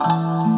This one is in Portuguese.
Música